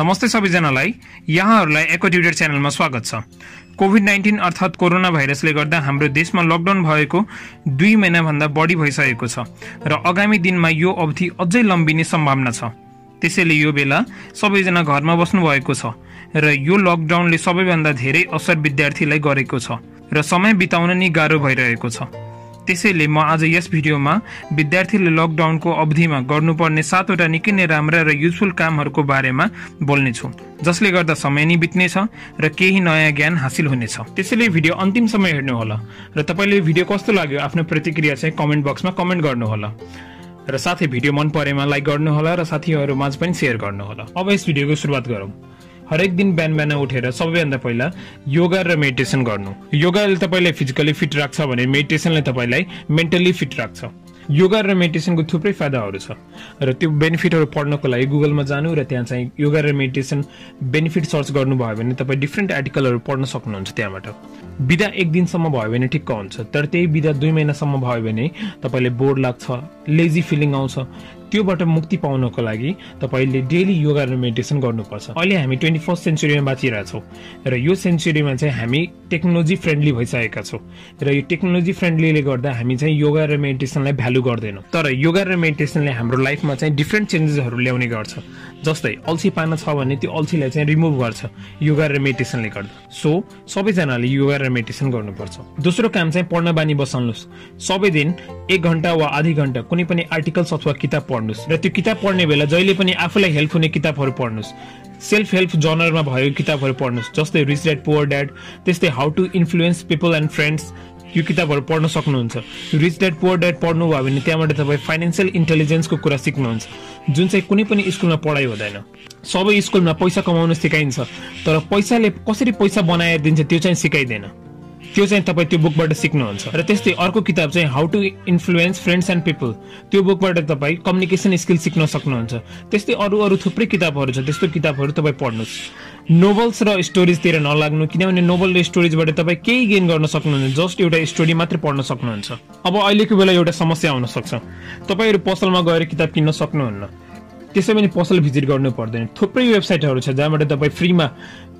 नमस्ते सबैजनालाई। यहाँहरूलाई एको ट्युटर च्यानलमा स्वागत छ। कोभिड नाइन्टिन अर्थात् कोरोना भाइरसले गर्दा हाम्रो देशमा लकडाउन भएको दुई महिनाभन्दा बढी भइसकेको छ र आगामी दिनमा यो अवधि अझै लम्बिने सम्भावना छ। त्यसैले यो बेला सबैजना घरमा बस्नु भएको छ र यो लकडाउनले सबैभन्दा धेरै असर विद्यार्थीलाई गरेको छ र समय बिताउन नि गाह्रो भइरहेको छ। त्यसैले म आज यस भिडियोमा विद्यार्थीले लकडाउनको अवधिमा गर्नुपर्ने सातवटा निकै नै राम्रा र युजफुल कामहरूको बारेमा बोल्नेछु जसले गर्दा समय नै बित्नेछ र केही नयाँ ज्ञान हासिल हुनेछ। त्यसैले भिडियो अन्तिमसम्म हेर्नुहोला र तपाईँले भिडियो कस्तो लाग्यो आफ्नो प्रतिक्रिया चाहिँ कमेन्ट बक्समा कमेन्ट गर्नुहोला। र साथै भिडियो मन परेमा लाइक गर्नुहोला र साथीहरूमाझ पनि सेयर गर्नुहोला। अब यस भिडियोको सुरुवात गरौँ। हरेक दिन बिहान बिहान उठेर सबैभन्दा पहिला योगा र मेडिटेसन गर्नु। योगाले तपाईँलाई फिजिकली फिट राख्छ भने मेडिटेसनले तपाईँलाई मेन्टली फिट राख्छ। योगा र मेडिटेसनको थुप्रै फाइदाहरू छ। र त्यो बेनिफिटहरू पढ्नको लागि गुगलमा जानु र त्यहाँ चाहिँ योगा र मेडिटेसन बेनिफिट सर्च गर्नुभयो भने तपाईँ डिफ्रेन्ट आर्टिकलहरू पढ्न सक्नुहुन्छ त्यहाँबाट। बिदा एक दिनसम्म भयो भने ठिक्क हुन्छ। तर त्यही बिदा दुई महिनासम्म भयो भने तपाईँले बोर लाग्छ लेजी फिलिङ आउँछ। त्योबाट मुक्ति पाउनको लागि तपाईँले डेली योगा र मेडिटेसन गर्नुपर्छ। अहिले हामी ट्वेन्टी फर्स्ट सेन्चुरीमा बाँचिरहेछौँ र यो सेन्चुरीमा चाहिँ हामी टेक्नोलोजी फ्रेन्डली भइसकेका छौँ र यो टेक्नोलोजी फ्रेन्डलीले गर्दा हामी चाहिँ योगा र मेडिटेसनलाई भ्यालु गर्दैनौँ। तर योगा र मेडिटेसनले हाम्रो लाइफमा चाहिँ डिफ्रेन्ट चेन्जेसहरू ल्याउने गर्छ। जस्तै अल्छी पाना छ भने त्यो अल्छीलाई चाहिँ रिमुभ गर्छ योगा र मेडिटेसनले गर्दा। सो सबैजनाले योगा र मेडिटेसन गर्नुपर्छ। दोस्रो काम चाहिँ पढ्न बानी बसाल्नुहोस् सबै दिन एक घन्टा वा आधी घन्टा कुनै पनि आर्टिकल्स अथवा किताब पढ्नुहोस् र त्यो किताब पढ्ने बेला जहिले पनि आफूलाई हेल्प हुने किताबहरू पढ्नुहोस् सेल्फ हेल्प जनरमा भएको किताबहरू पढ्नुहोस् जस्तै रिच ड्याड पुवर ड्याड त्यस्तै how to influence people and friends यो किताबहरू पढ्न सक्नुहुन्छ। रिच ड्याड पुवर ड्याड पढ्नुभयो भने त्यहाँबाट तपाईँ फाइनेन्सियल इन्टेलिजेन्सको कुरा सिक्नुहुन्छ। जुन चाहिँ कुनै पनि स्कुलमा पढाइ हुँदैन। सबै स्कुलमा पैसा कमाउनु सिकाइन्छ तर पैसाले कसरी पैसा बनाएर दिन्छ त्यो चाहिँ सिकाइँदैन। त्यो चाहिँ तपाईँ त्यो बुकबाट सिक्नुहुन्छ। र त्यस्तै अर्को किताब चाहिँ how to influence friends and people त्यो बुकबाट तपाईँ कम्युनिकेसन स्किल सिक्न सक्नुहुन्छ। त्यस्तै अरू अरू थुप्रै किताबहरू छ। त्यस्तो किताबहरू तपाईँ पढ्नुहोस्। नोभल्स र स्टोरिजतिर नलाग्नु किनभने नोभल र स्टोरिजबाट तपाईँ केही गेन गर्न सक्नुहुन्छ। जस्ट एउटा स्टोरी मात्रै पढ्न सक्नुहुन्छ। अब अहिलेको बेला एउटा समस्या आउन सक्छ। तपाईँहरू पसलमा गएर किताब किन्न सक्नुहुन्न। त्यसै पनि पसल भिजिट गर्नु पर्दैन। थुप्रै वेबसाइटहरू छ जहाँबाट तपाईँ फ्रीमा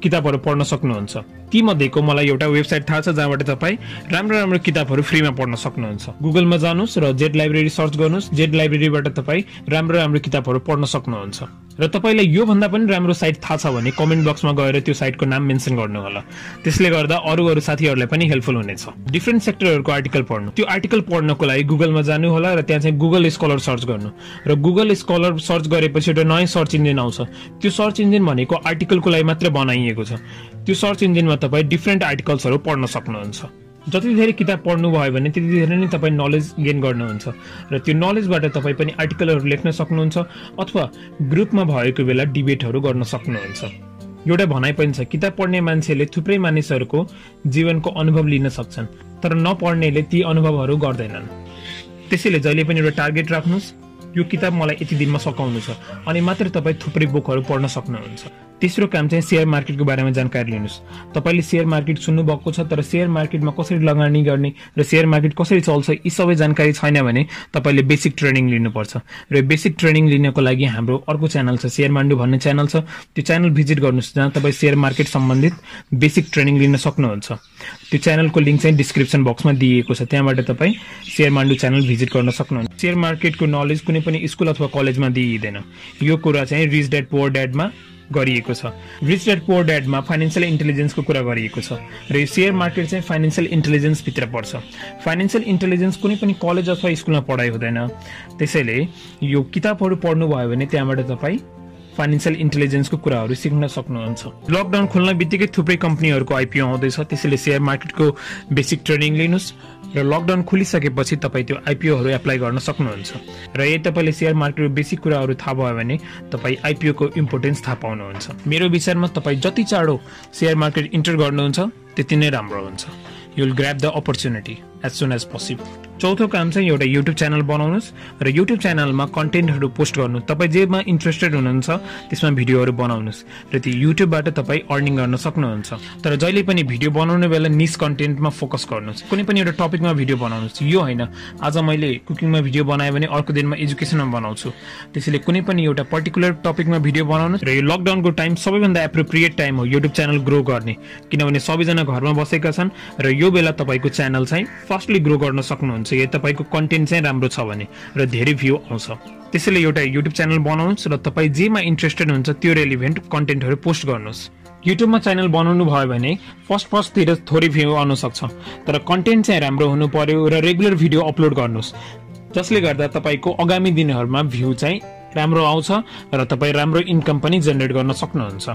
किताबहरू पढ्न सक्नुहुन्छ। तीमध्येको मलाई एउटा वेबसाइट थाहा छ जहाँबाट तपाईँ राम्रो राम्रो किताबहरू फ्रीमा पढ्न सक्नुहुन्छ। गुगलमा जानुहोस् र जेड लाइब्रेरी सर्च गर्नुहोस्। जेड लाइब्रेरीबाट तपाईँ राम्रो राम्रो किताबहरू पढ्न सक्नुहुन्छ। र तपाईँलाई योभन्दा पनि राम्रो साइट थाहा छ भने कमेन्ट बक्समा गएर त्यो साइटको नाम मेन्सन गर्नुहोला। त्यसले गर्दा अरू अरू साथीहरूलाई पनि हेल्पफुल हुनेछ। डिफ्रेन्ट सेक्टरहरूको आर्टिकल पढ्नु। त्यो आर्टिकल पढ्नको लागि गुगलमा जानु होला र त्यहाँ चाहिँ गुगल स्कलर सर्च गर्नु। र गुगल स्कलर सर्च गरेपछि एउटा नयाँ सर्च इन्जिन आउँछ। त्यो सर्च इन्जिन भनेको आर्टिकलको लागि मात्रै बनाइएको छ। त्यो सर्च इन्जिनमा तपाईँ डिफ्रेन्ट आर्टिकल्सहरू पढ्न सक्नुहुन्छ। जति धेरै किताब पढ्नुभयो भने त्यति धेरै नै तपाईँ नलेज गेन गर्नुहुन्छ। र त्यो नलेजबाट तपाईँ पनि आर्टिकलहरू लेख्न सक्नुहुन्छ अथवा ग्रुपमा भएको बेला डिबेटहरू गर्न सक्नुहुन्छ। एउटा भनाइ पनि छ किताब पढ्ने मान्छेले थुप्रै मानिसहरूको जीवनको अनुभव लिन सक्छन् तर नपढ्नेले ती अनुभवहरू गर्दैनन्। त्यसैले जहिले पनि एउटा टार्गेट राख्नुहोस्। यो किताब मलाई यति दिनमा सकाउनु छ अनि मात्र तपाईँ थुप्रै बुकहरू पढ्न सक्नुहुन्छ। तेस्रो काम चाहिँ सेयर मार्केटको बारेमा जानकारी लिनुहोस्। तपाईँले सेयर मार्केट सुन्नुभएको छ तर सेयर मार्केटमा कसरी लगानी गर्ने र सेयर मार्केट कसरी चल्छ यी सबै जानकारी छैन भने तपाईँले बेसिक ट्रेनिङ लिनुपर्छ। र बेसिक ट्रेनिङ लिनको लागि हाम्रो अर्को च्यानल छ सेयर मान्डु भन्ने च्यानल छ। त्यो च्यानल भिजिट गर्नुहोस् जहाँ तपाईँ सेयर मार्केट सम्बन्धित बेसिक ट्रेनिङ लिन सक्नुहुन्छ। त्यो च्यानलको लिङ्क चाहिँ डिस्क्रिप्सन बक्समा दिइएको छ त्यहाँबाट तपाईँ सेयर मान्डु च्यानल भिजिट गर्न सक्नुहुन्छ। सेयर मार्केटको नलेज कुनै पनि स्कुल अथवा कलेजमा दिइँदैन। यो कुरा चाहिँ रिच ड्याड पोवर ड्याडमा गरिएको छ। रिच पोवर ड्याडमा फाइनेन्सियल इन्टेलिजेन्सको कुरा गरिएको छ। र यो सेयर मार्केट चाहिँ फाइनेन्सियल इन्टेलिजेन्सभित्र पर्छ। फाइनेन्सियल इन्टेलिजेन्स कुनै पनि कलेज अथवा स्कुलमा पढाइ हुँदैन। त्यसैले यो किताबहरू पढ्नुभयो भने त्यहाँबाट तपाईँ फाइनेन्सियल इन्टेलिजेन्सको कुराहरू सिक्न सक्नुहुन्छ। लकडाउन खोल्न बित्तिकै थुप्रै कम्पनीहरूको आइपिओ आउँदैछ त्यसैले सेयर मार्केटको बेसिक ट्रेनिङ लिनुहोस्। र लकडाउन खोलिसकेपछि तपाईँ त्यो आइपिओहरू एप्लाई गर्न सक्नुहुन्छ। र यदि तपाईँले सेयर मार्केटको बेसिक कुराहरू थाहा भयो भने तपाईँ आइपिओको इम्पोर्टेन्स थाहा पाउनुहुन्छ। मेरो विचारमा तपाईँ जति चाँडो सेयर मार्केट इन्टर गर्नुहुन्छ त्यति नै राम्रो हुन्छ। You will grab the opportunity as soon as possible चौथो काम चाहिँ एउटा युट्युब च्यानल बनाउनुहोस् र युट्युब च्यानलमा कन्टेन्टहरू पोस्ट गर्नु तपाईँ जेमा इन्ट्रेस्टेड हुनुहुन्छ त्यसमा भिडियोहरू बनाउनुहोस् र त्यो युट्युबबाट तपाईँ अर्निङ गर्न सक्नुहुन्छ। तर जहिले पनि भिडियो बनाउने बेला निस कन्टेन्टमा फोकस गर्नुहोस्। कुनै पनि एउटा टपिकमा भिडियो बनाउनुहोस्। यो होइन आज मैले कुकिङमा भिडियो बनाएँ भने अर्को दिनमा एजुकेसनमा बनाउँछु। त्यसैले कुनै पनि एउटा पर्टिकुलर टपिकमा भिडियो बनाउनुहोस् र यो लकडाउनको टाइम सबैभन्दा एप्रोप्रिएट टाइम हो युट्युब च्यानल ग्रो गर्ने। किनभने सबैजना घरमा बसेका छन् र यो बेला तपाईँको च्यानल चाहिँ फास्टली ग्रो गर्न सक्नुहुन्छ। हुन्छ यदि तपाईँको कन्टेन्ट चाहिँ राम्रो छ भने र धेरै भ्यू आउँछ। त्यसैले एउटा युट्युब च्यानल बनाउनुहोस् र तपाईँ जेमा इन्ट्रेस्टेड हुन्छ त्यो रेलिभेन्ट कन्टेन्टहरू पोस्ट गर्नुहोस्। युट्युबमा च्यानल बनाउनु भयो भने फर्स्ट फर्स्टतिर थोरै भ्यू आउन सक्छ। तर कन्टेन्ट चाहिँ राम्रो हुनु पर्यो र रेगुलर भिडियो अपलोड गर्नुहोस्। जसले गर्दा तपाईँको आगामी दिनहरूमा भ्यू चाहिँ राम्रो आउँछ र तपाईँ राम्रो इन्कम पनि जेनेरेट गर्न सक्नुहुन्छ।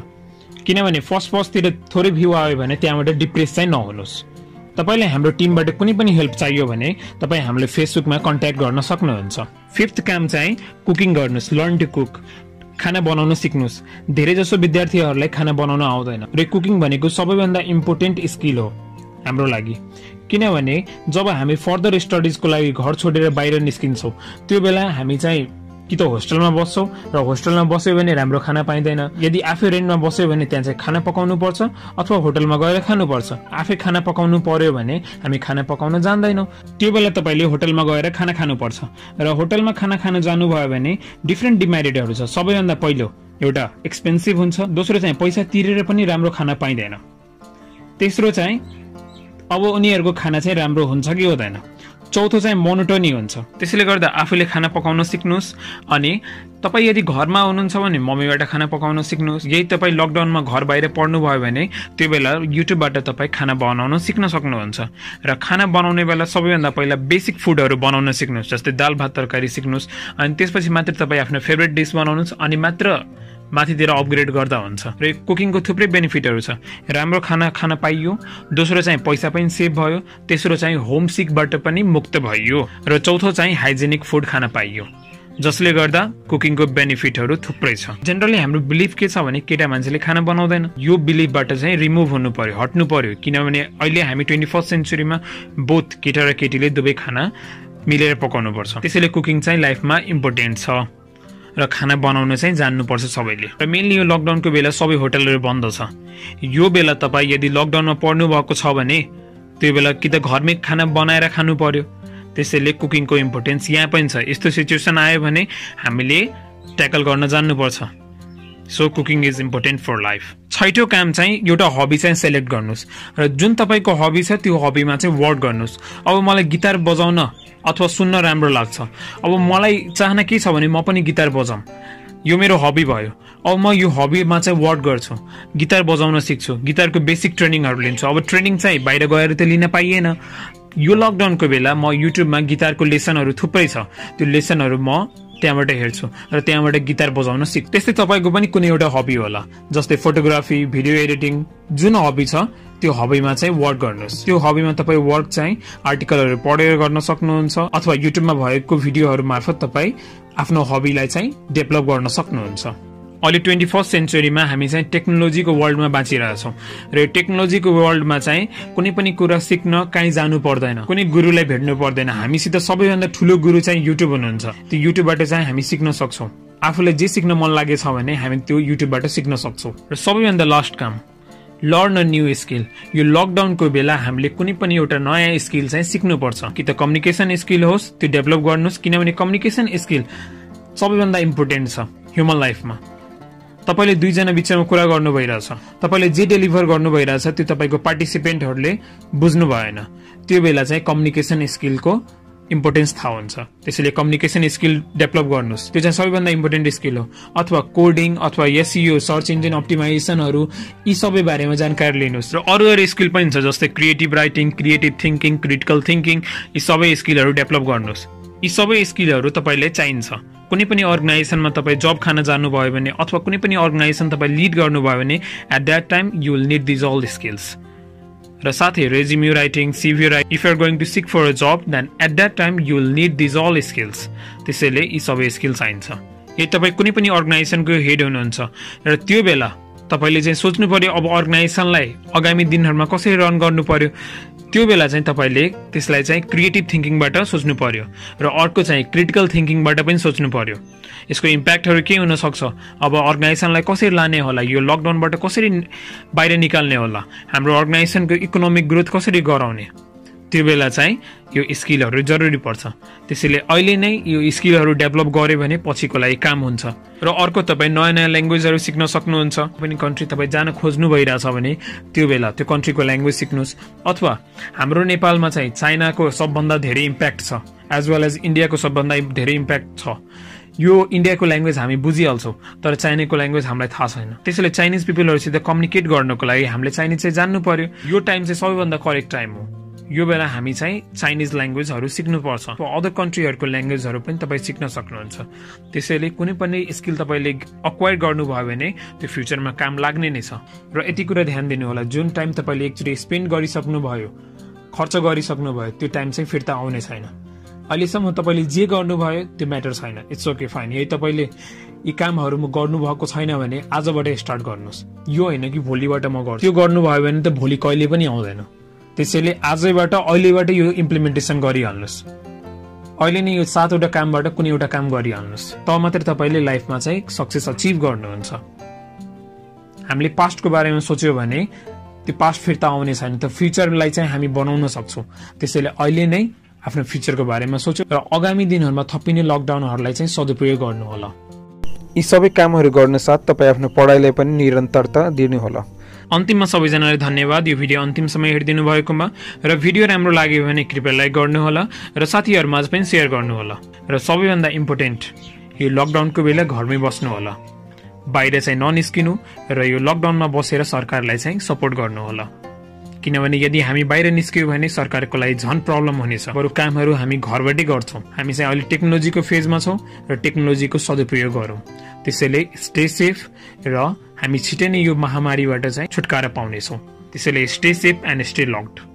किनभने फर्स्ट फर्स्टतिर थोरै भ्यू आयो भने त्यहाँबाट डिप्रेस चाहिँ नहुनुहोस्। तपाईँलाई हाम्रो टिमबाट कुनै पनि हेल्प चाहियो भने तपाईँ हामीले फेसबुकमा कन्ट्याक्ट गर्न सक्नुहुन्छ। फिफ्थ काम चाहिँ कुकिङ गर्नुहोस् लर्न टु कुक खाना बनाउन सिक्नुहोस्। धेरै जसो विद्यार्थीहरूलाई खाना बनाउन आउँदैन। र कुकिङ भनेको सबैभन्दा इम्पोर्टेन्ट स्किल हो हाम्रो लागि। किनभने जब हामी फर्दर स्टडिजको लागि घर छोडेर बाहिर निस्किन्छौँ त्यो बेला हामी चाहिँ कि त होस्टेलमा बस्छौँ र होस्टेलमा बस्यो भने राम्रो खाना पाइँदैन। यदि आफै रेन्टमा बस्यो भने त्यहाँ चाहिँ खाना पकाउनु पर्छ अथवा होटलमा गएर खानुपर्छ आफै खाना पकाउनु पर्यो भने हामी खाना पकाउन जान्दैनौँ। त्यो बेला तपाईँले होटलमा गएर खाना खानुपर्छ। र होटलमा खाना खान जानुभयो भने डिफ्रेन्ट डिमेरिटहरू छ। सबैभन्दा पहिलो एउटा एक्सपेन्सिभ हुन्छ। दोस्रो चाहिँ पैसा तिरेर पनि राम्रो खाना पाइँदैन। तेस्रो चाहिँ अब उनीहरूको खाना चाहिँ राम्रो हुन्छ कि हुँदैन। चौथो चाहिँ मोनोटोनी हुन्छ। त्यसैले गर्दा आफूले खाना पकाउन सिक्नुहोस् अनि तपाईँ यदि घरमा हुनुहुन्छ भने मम्मीबाट खाना पकाउन सिक्नुहोस्। यही तपाईँ लकडाउनमा घर बाहिर पढ्नुभयो भने त्यो बेला युट्युबबाट तपाईँ खाना बनाउन सिक्न सक्नुहुन्छ। र खाना बनाउने बेला सबैभन्दा पहिला बेसिक फुडहरू बनाउन सिक्नुहोस् जस्तै दाल भात तरकारी सिक्नुहोस् अनि त्यसपछि मात्र तपाईँ आफ्नो फेभरेट डिस बनाउनुहोस् अनि मात्र माथितिर अपग्रेड गर्दा हुन्छ। र कुकिङको थुप्रै बेनिफिटहरू छ। राम्रो खाना खान पाइयो दोस्रो चाहिँ पैसा पनि सेभ भयो तेस्रो चाहिँ होम सिकबाट पनि मुक्त भइयो र चौथो चाहिँ हाइजेनिक फुड खान पाइयो। जसले गर्दा कुकिङको बेनिफिटहरू थुप्रै छ। जेनरली हाम्रो बिलिफ के छ भने केटा मान्छेले खाना बनाउँदैन। यो बिलिफबाट चाहिँ रिमुभ हुनु पर्यो हट्नु पर्यो। किनभने अहिले हामी ट्वेन्टी फर्स्ट सेन्चुरीमा बोथ केटा र केटीले दुवै खाना मिलेर पकाउनु पर्छ त्यसैले कुकिङ चाहिँ लाइफमा इम्पोर्टेन्ट छ। र खाना बनाउन चाहिँ जान्नुपर्छ सबैले। र मेनली यो लकडाउनको बेला सबै होटलहरू बन्द छ। यो बेला तपाईँ यदि लकडाउनमा पढ्नु भएको छ भने त्यो बेला कि त घरमै खाना बनाएर खानु पर्यो। त्यसैले कुकिङको इम्पोर्टेन्स यहाँ पनि छ। यस्तो सिचुएसन आयो भने हामीले ट्याकल गर्न जान्नुपर्छ। So cooking is important for life छैटौँ काम चाहिँ एउटा हबी चाहिँ सेलेक्ट गर्नुहोस् र जुन तपाईँको हबी छ त्यो हबीमा चाहिँ वर्क गर्नुहोस् अब मलाई गिटार बजाउन अथवा सुन्न राम्रो लाग्छ अब मलाई चाहना के छ भने म पनि गिटार बजाउँ यो मेरो हबी भयो अब म यो हबीमा चाहिँ वर्क गर्छु गिटार बजाउन सिक्छु गिटारको बेसिक ट्रेनिङहरू लिन्छु अब ट्रेनिङ चाहिँ बाहिर गएर त लिन पाइएन यो लकडाउनको बेला म युट्युबमा गिटारको लेसनहरू थुप्रै छ त्यो लेसनहरू म त्यहाँबाट हेर्छु र त्यहाँबाट गिटार बजाउन सिक। त्यस्तै तपाईँको पनि कुनै एउटा हबी होला जस्तै फोटोग्राफी भिडियो एडिटिङ जुन हबी छ त्यो हबीमा चाहिँ वर्क गर्नुहोस्। त्यो हबीमा तपाईँ वर्क चाहिँ आर्टिकलहरू पढेर गर्न सक्नुहुन्छ अथवा युट्युबमा भएको भिडियोहरू मार्फत तपाईँ आफ्नो हबीलाई चाहिँ डेभलप गर्न सक्नुहुन्छ। अहिले ट्वेन्टी फर्स्ट सेन्चुरीमा हामी चाहिँ टेक्नोलोजीको वर्ल्डमा बाँचिरहेछौँ र टेक्नोलोजीको वर्ल्डमा चाहिँ कुनै पनि कुरा सिक्न कहीँ जानु पर्दैन। कुनै गुरुलाई भेट्नु पर्दैन। हामीसित सबैभन्दा ठुलो गुरु चाहिँ युट्युब हुनुहुन्छ। त्यो युट्युबबाट चाहिँ हामी सिक्न सक्छौँ। आफूलाई जे सिक्न मन लागेछ भने हामी त्यो युट्युबबाट सिक्न सक्छौँ। र सबैभन्दा लास्ट काम लर्न अ न्यू स्किल यो लकडाउनको बेला हामीले कुनै पनि एउटा नयाँ स्किल चाहिँ सिक्नुपर्छ। कि त कम्युनिकेसन स्किल होस् त्यो डेभलप गर्नुहोस् किनभने कम्युनिकेसन स्किल सबैभन्दा इम्पोर्टेन्ट छ। ह्युमन लाइफमा तपाईँले दुईजना बिचमा कुरा गर्नु भइरहेछ। तपाईँले जे डेलिभर गर्नु भइरहेछ त्यो तपाईँको पार्टिसिपेन्टहरूले बुझ्नु भएन। त्यो बेला चाहिँ कम्युनिकेसन स्किलको इम्पोर्टेन्स थाहा हुन्छ। त्यसैले कम्युनिकेसन स्किल डेभलप गर्नुहोस्। त्यो चाहिँ सबैभन्दा इम्पोर्टेन्ट स्किल हो। अथवा कोडिङ अथवा एसियो सर्च इन्जिन अप्टिमाइजेसनहरू यी सबै बारेमा जानकारी लिनुहोस्। र अरू अरू स्किल पनि छ जस्तै creative writing creative thinking critical thinking यी सबै स्किलहरू डेभलप गर्नुहोस्। यी सबै स्किलहरू तपाईँलाई चाहिन्छ। कुनै पनि अर्गनाइजेसनमा तपाईँ जब खान जानुभयो भने अथवा कुनै पनि अर्गनाइजेसन तपाईँ लिड गर्नुभयो भने at that time you will need these all skills र साथै resume writing CV write if you're going to seek for a job then at that time you will need these all skills त्यसैले यी सबै skill चाहिन्छ यदि तपाईँ कुनै पनि अर्गनाइजेसनको हेड हुनुहुन्छ र त्यो बेला तपाईँले चाहिँ सोच्नु पर्यो अब अर्गनाइजेसनलाई आगामी दिनहरूमा कसरी रन गर्नु पर्यो त्यो बेला चाहिँ तपाईँले त्यसलाई चाहिँ क्रिएटिभ थिङ्किङबाट सोच्नु पर्यो र अर्को चाहिँ क्रिटिकल थिङ्किङबाट पनि सोच्नु पर्यो। यसको इम्प्याक्टहरू के हुनसक्छ? अब अर्गनाइजेसनलाई कसरी लाने होला? यो लकडाउनबाट कसरी बाहिर निकाल्ने होला? हाम्रो अर्गनाइजेसनको इकोनोमिक ग्रोथ कसरी गराउने? त्यो बेला चाहिँ यो स्किलहरू जरुरी पर्छ। त्यसैले अहिले नै यो स्किलहरू डेभलप गऱ्यो भने पछिको लागि काम हुन्छ। र अर्को तपाईँ नयाँ नयाँ ल्याङ्ग्वेजहरू सिक्न सक्नुहुन्छ पनि कन्ट्री तपाईँ जान खोज्नु भइरहेछ भने त्यो बेला त्यो कन्ट्रीको ल्याङ्ग्वेज सिक्नुहोस्। अथवा हाम्रो नेपालमा चाहिँ चाइनाको सबभन्दा धेरै इम्प्याक्ट छ एज वेल एज इन्डियाको सबभन्दा धेरै इम्प्याक्ट छ। यो इन्डियाको ल्याङ्ग्वेज हामी बुझिहाल्छौँ तर चाइनाको ल्याङ्ग्वेज हामीलाई थाहा छैन। त्यसैले चाइनिज पिपलहरूसित कम्युनिकेट गर्नको लागि हामीले चाइनिज चाहिँ जान्नु पर्यो। यो टाइम चाहिँ सबैभन्दा करेक्ट टाइम हो। यो बेला हामी चाहिँ चाइनिज ल्याङ्ग्वेजहरू सिक्नुपर्छ। अदर कन्ट्रीहरूको ल्याङ्ग्वेजहरू पनि तपाईँ सिक्न सक्नुहुन्छ। त्यसैले कुनै पनि स्किल तपाईँले अक्वायर गर्नुभयो भने त्यो फ्युचरमा काम लाग्ने नै छ। र यति कुरा ध्यान दिनु होला जुन टाइम तपाईँले एकचोटि स्पेन्ड गरिसक्नुभयो खर्च गरिसक्नुभयो त्यो टाइम चाहिँ फिर्ता आउने छैन। अहिलेसम्म तपाईँले जे गर्नुभयो त्यो म्याटर छैन। इट्स ओके फाइन यही तपाईँले यी कामहरू म गर्नुभएको छैन भने आजबाट स्टार्ट गर्नुहोस्। यो होइन कि भोलिबाट म गर्छु। त्यो गर्नुभयो भने त भोलि कहिले पनि आउँदैन। त्यसैले आजैबाट अहिलेबाट यो इम्प्लिमेन्टेसन गरिहाल्नुहोस्। अहिले नै यो सातवटा कामबाट कुनै एउटा काम गरिहाल्नुहोस्। त मात्रै तपाईँले लाइफमा चाहिँ सक्सेस अचिभ गर्नुहुन्छ। हामीले पास्टको बारेमा सोच्यो भने त्यो पास्ट फिर्ता आउने छैन। त फ्युचरलाई चाहिँ हामी बनाउन सक्छौँ। त्यसैले अहिले नै आफ्नो फ्युचरको बारेमा सोच्यो। र आगामी दिनहरूमा थपिने लकडाउनहरूलाई चाहिँ सदुपयोग गर्नुहोला। यी सबै कामहरू गर्न साथ तपाईँ आफ्नो पढाइलाई पनि निरन्तरता दिनुहोला। अन्तिममा सबैजनालाई धन्यवाद। यो भिडियो अन्तिमसम्म हेरिदिनु भएकोमा र भिडियो राम्रो लाग्यो भने कृपया लाइक गर्नुहोला र साथीहरूमाझ पनि सेयर गर्नुहोला र सबैभन्दा इम्पोर्टेन्ट यो लकडाउनको बेला घरमै बस्नुहोला। बाहिर चाहिँ ननिस्किनु र यो लकडाउनमा बसेर सरकारलाई चाहिँ सपोर्ट गर्नुहोला। किनभने यदि हामी बाहिर निस्क्यौँ भने सरकारको लागि झन् प्रब्लम हुनेछ। बरु कामहरू हामी घरबाटै गर्छौँ। हामी चाहिँ अहिले टेक्नोलोजीको फेजमा छौँ र टेक्नोलोजीको सदुपयोग गरौँ। त्यसैले स्टे सेफ र हामी छिटै नै यो महामारीबाट चाहिँ छुटकारा पाउनेछौँ। त्यसैले stay safe and stay lockdown